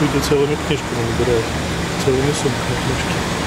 Люди целыми книжками набирают, целыми сумками книжки.